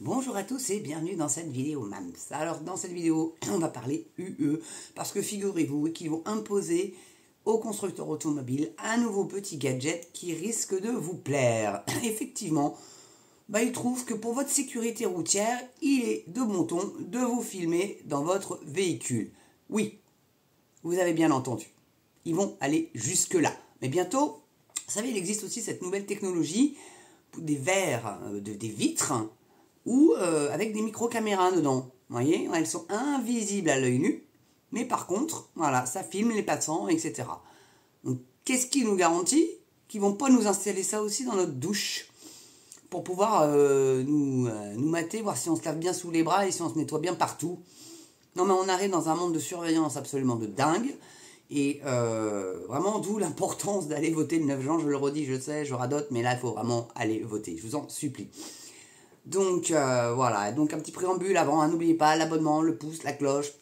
Bonjour à tous et bienvenue dans cette vidéo MAMS. Alors dans cette vidéo, on va parler UE parce que figurez-vous qu'ils vont imposer aux constructeurs automobiles un nouveau petit gadget qui risque de vous plaire. Effectivement, bah, ils trouvent que pour votre sécurité routière, il est de bon ton de vous filmer dans votre véhicule. Oui, vous avez bien entendu. Ils vont aller jusque-là. Mais bientôt, vous savez, il existe aussi cette nouvelle technologie des verres, euh, des vitres ou euh, avec des micro-caméras dedans. Vous voyez, elles sont invisibles à l'œil nu, mais par contre, voilà, ça filme les passants, etc. Donc, qu'est-ce qui nous garantit qu'ils vont pas nous installer ça aussi dans notre douche pour pouvoir euh, nous, euh, nous mater, voir si on se lave bien sous les bras et si on se nettoie bien partout? Non, mais on arrive dans un monde de surveillance absolument de dingue. Et vraiment, d'où l'importance d'aller voter le 9 juin. Je le redis, je sais, je radote, mais là, il faut vraiment aller voter. Je vous en supplie. Donc euh, voilà, donc un petit préambule avant, hein, n'oubliez pas l'abonnement, le pouce, la cloche.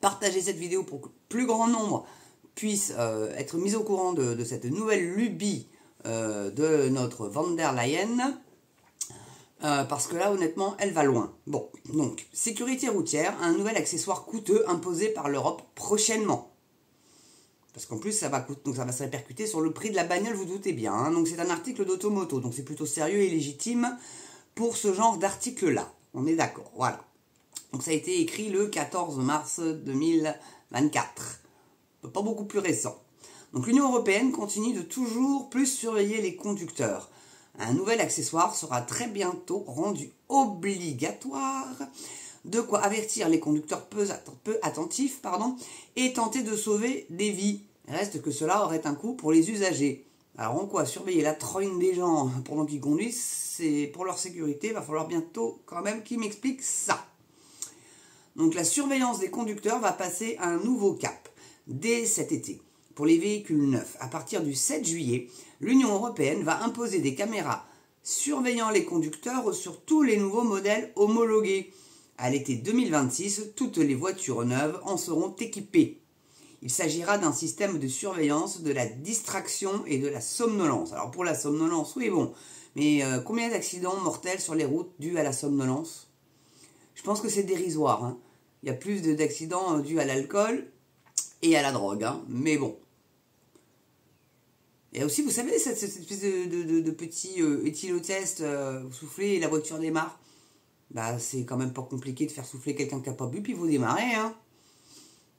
Partagez cette vidéo pour que plus grand nombre puisse euh, être mis au courant de, cette nouvelle lubie euh, de notre Van der Leyen. parce que là, honnêtement, elle va loin. Bon, donc, sécurité routière, un nouvel accessoire coûteux imposé par l'Europe prochainement. Parce qu'en plus, ça va, donc ça va se répercuter sur le prix de la bagnole, vous doutez bien. Hein. Donc c'est un article d'automoto, donc c'est plutôt sérieux et légitime pour ce genre d'article-là. On est d'accord, voilà. Donc ça a été écrit le 14 mars 2024. Pas beaucoup plus récent. Donc l'Union européenne continue de toujours plus surveiller les conducteurs. Un nouvel accessoire sera très bientôt rendu obligatoire, de quoi avertir les conducteurs peu, attentifs pardon, et tenter de sauver des vies. Reste que cela aurait un coût pour les usagers. Alors en quoi surveiller la trogne des gens pendant qu'ils conduisent, c'est pour leur sécurité, il va falloir bientôt quand même qu'ils m'expliquent ça. Donc la surveillance des conducteurs va passer à un nouveau cap dès cet été. Pour les véhicules neufs, à partir du 7 juillet, l'Union européenne va imposer des caméras surveillant les conducteurs sur tous les nouveaux modèles homologués. À l'été 2026, toutes les voitures neuves en seront équipées. Il s'agira d'un système de surveillance de la distraction et de la somnolence. Alors pour la somnolence, oui bon, mais euh, combien d'accidents mortels sur les routes dus à la somnolence? Je pense que c'est dérisoire. Hein. Il y a plus d'accidents euh, dus à l'alcool et à la drogue, hein. mais bon. Et aussi, vous savez, cette, espèce de, petit euh, éthylotest, vous soufflez et la voiture démarre? Bah, c'est quand même pas compliqué de faire souffler quelqu'un qui n'a pas bu, puis vous démarrez, hein.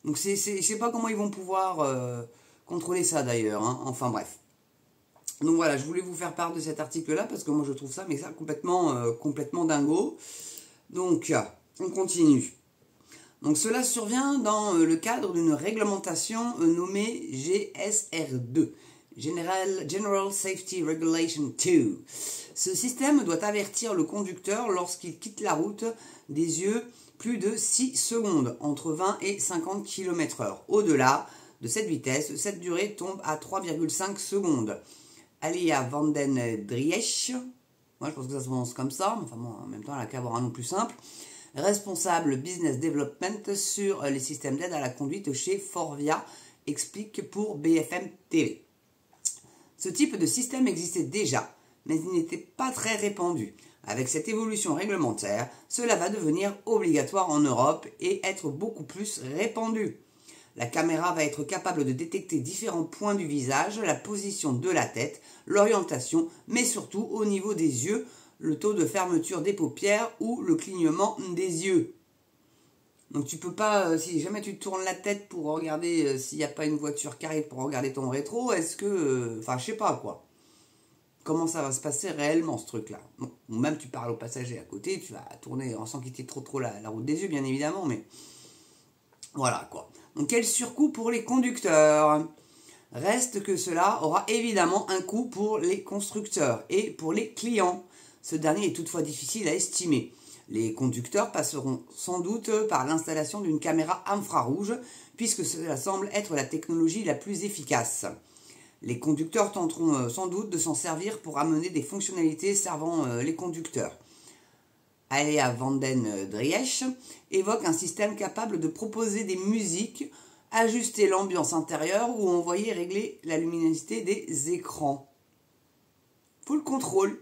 Donc c'est, je sais pas comment ils vont pouvoir euh, contrôler ça d'ailleurs. Hein. Enfin bref. Donc voilà, je voulais vous faire part de cet article-là parce que moi je trouve ça, mais ça complètement, euh, complètement dingo. Donc on continue. Donc cela survient dans euh, le cadre d'une réglementation nommée GSR2, General, General Safety Regulation 2. Ce système doit avertir le conducteur lorsqu'il quitte la route des yeux plus de 6 secondes, entre 20 et 50 km/h. Au-delà de cette vitesse, cette durée tombe à 3,5 secondes. Alia Vanden Driesch, moi je pense que ça se prononce comme ça, en même temps elle a qu'à un nom plus simple, responsable business development sur les systèmes d'aide à la conduite chez Forvia, explique pour BFM TV. Ce type de système existait déjà, mais il n'était pas très répandu. Avec cette évolution réglementaire, cela va devenir obligatoire en Europe et être beaucoup plus répandu. La caméra va être capable de détecter différents points du visage, la position de la tête, l'orientation, mais surtout au niveau des yeux, le taux de fermeture des paupières ou le clignement des yeux. Donc tu peux pas, euh, si jamais tu tournes la tête pour regarder euh, s'il n'y a pas une voiture qui arrive pour regarder ton rétro, est-ce que, euh, enfin je sais pas quoi comment ça va se passer réellement ce truc-là. ou même tu parles aux passagers à côté, tu vas tourner sans quitter trop trop la, route des yeux, bien évidemment, mais voilà quoi. Donc quel surcoût pour les conducteurs? Reste que cela aura évidemment un coût pour les constructeurs et pour les clients. Ce dernier est toutefois difficile à estimer. Les conducteurs passeront sans doute par l'installation d'une caméra infrarouge, puisque cela semble être la technologie la plus efficace. Les conducteurs tenteront euh, sans doute de s'en servir pour amener des fonctionnalités servant euh, les conducteurs. Alea Vanden Driesch évoque un système capable de proposer des musiques, ajuster l'ambiance intérieure ou envoyer régler la luminosité des écrans. Full contrôle.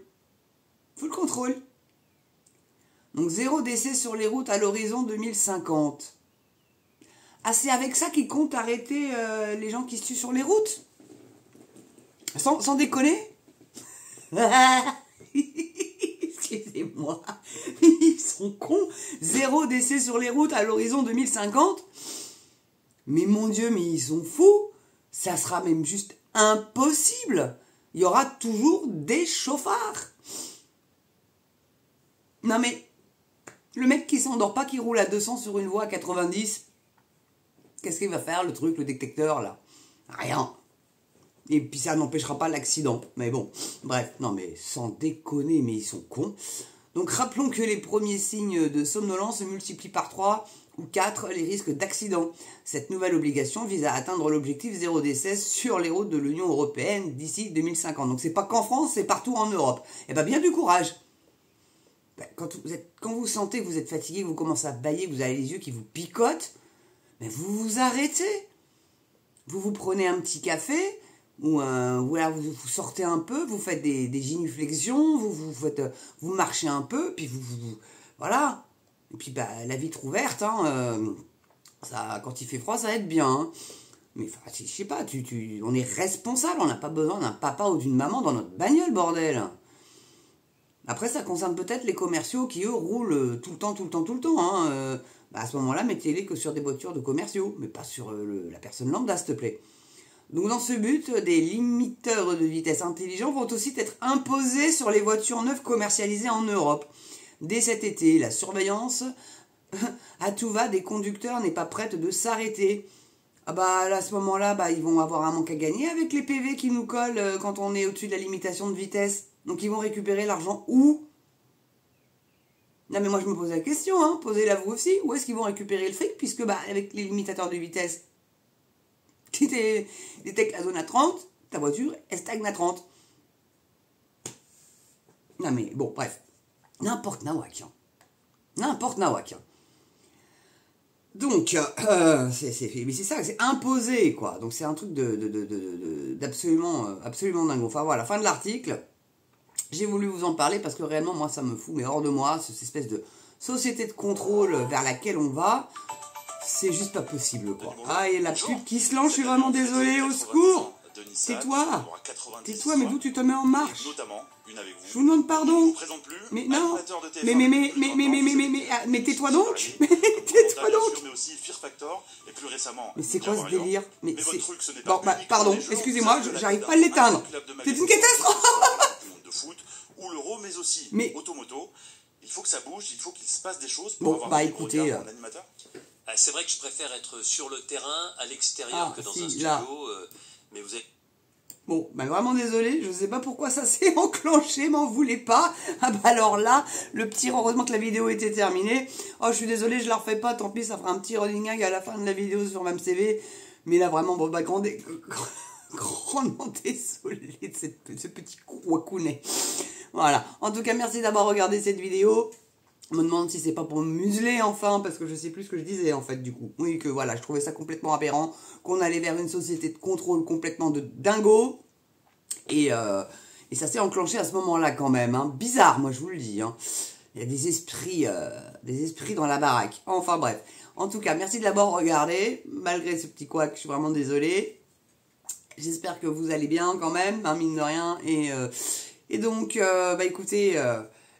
Full contrôle. Donc zéro décès sur les routes à l'horizon 2050. Ah, c'est avec ça qu'ils comptent arrêter euh, les gens qui se tuent sur les routes? Sans, déconner Excusez-moi, ils sont cons. Zéro décès sur les routes à l'horizon 2050 Mais mon Dieu, mais ils sont fous. Ça sera même juste impossible. Il y aura toujours des chauffards. Non mais, le mec qui s'endort pas, qui roule à 200 sur une voie à 90, qu'est-ce qu'il va faire le truc, le détecteur là? Rien. Et puis ça n'empêchera pas l'accident. Mais bon, bref, non mais sans déconner, mais ils sont cons. Donc rappelons que les premiers signes de somnolence multiplient par 3 ou 4 les risques d'accident. Cette nouvelle obligation vise à atteindre l'objectif 0 décès sur les routes de l'Union européenne d'ici 2050. Donc c'est pas qu'en France, c'est partout en Europe. Et eh bien bien du courage. Ben, quand vous, sentez que vous êtes fatigué, vous commencez à bailler, vous avez les yeux qui vous picotent, ben, vous vous arrêtez. Vous vous prenez un petit café, ou voilà, vous, sortez un peu, vous faites des, des vous, vous, faites, vous marchez un peu, puis vous, voilà. Et puis bah, la vitre ouverte, hein, euh, ça, quand il fait froid, ça aide bien. Hein. Mais je sais pas, tu, tu, on est responsable, on n'a pas besoin d'un papa ou d'une maman dans notre bagnole, bordel. Après, ça concerne peut-être les commerciaux qui, eux, roulent tout le temps, tout le temps, tout le temps. Hein. Euh, bah, à ce moment-là, mettez-les que sur des voitures de commerciaux, mais pas sur euh, la personne lambda, s'il te plaît. Donc dans ce but, des limiteurs de vitesse intelligents vont aussi être imposés sur les voitures neuves commercialisées en Europe. Dès cet été, la surveillance à tout va des conducteurs n'est pas prête de s'arrêter. Ah bah à ce moment-là, bah, ils vont avoir un manque à gagner avec les PV qui nous collent euh, quand on est au-dessus de la limitation de vitesse. Donc ils vont récupérer l'argent où? Non mais moi je me pose la question, hein, posez-la vous aussi, où est-ce qu'ils vont récupérer le fric puisque bah avec les limitateurs de vitesse, tu détectes la zone à 30, ta voiture, elle stagne à 30. Non mais bon, bref. N'importe nawak. Hein. N'importe nawak. Hein. Donc, euh, c'est ça, c'est imposé, quoi. Donc c'est un truc d'absolument de, absolument dingue. Enfin voilà, fin de l'article. J'ai voulu vous en parler parce que réellement, moi, ça me fout, mais hors de moi, cette espèce de société de contrôle vers laquelle on va c'est juste pas possible quoi. Ah, et la pub qui se lance, je suis vraiment désolé, au secours. Tais-toi. Tais-toi, mais d'où tu te mets en marche Je vous demande pardon. Mais non. Mais mais mais mais mais mais mais mais mais mais tais-toi donc. Mais tais-toi donc. Mais c'est quoi ce délire? Mais c'est... Bon, bah, pardon, excusez-moi, j'arrive pas à l'éteindre. C'est une catastrophe. Ou l'euro, mais aussi automoto. Il faut que ça bouge, il faut qu'il se passe des choses pour bon, bah écoutez, ah, c'est vrai que je préfère être sur le terrain, à l'extérieur, ah, que dans un studio. Euh, mais vous êtes. Bon, ben vraiment désolé, je ne sais pas pourquoi ça s'est enclenché, m'en voulez pas. Ah bah alors là, le petit, heureusement que la vidéo était terminée. Oh, je suis désolé, je la refais pas, tant pis, ça fera un petit running gag à la fin de la vidéo sur même CV. Mais là, vraiment, bon, bah, grand, grandement désolé de, cette, ce petit couacounet. Voilà. En tout cas, merci d'avoir regardé cette vidéo me demande si c'est pas pour me museler enfin, parce que je sais plus ce que je disais en fait du coup. Oui, que voilà, je trouvais ça complètement aberrant, qu'on allait vers une société de contrôle complètement de dingo. Et, euh, et ça s'est enclenché à ce moment-là quand même. Hein. Bizarre, moi je vous le dis. Hein. Il y a des esprits, euh, des esprits dans la baraque. Enfin bref. En tout cas, merci de l'avoir regardé, malgré ce petit couac, je suis vraiment désolé. J'espère que vous allez bien quand même, hein, mine de rien. Et, euh, et donc, bah écoutez...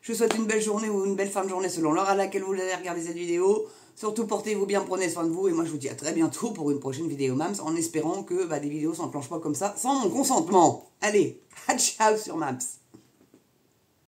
Je vous souhaite une belle journée ou une belle fin de journée selon l'heure à laquelle vous allez regarder cette vidéo. Surtout portez-vous bien, prenez soin de vous et moi je vous dis à très bientôt pour une prochaine vidéo MAMS en espérant que bah, des vidéos s'enclenchent pas comme ça sans mon consentement. Allez, à ciao sur MAMS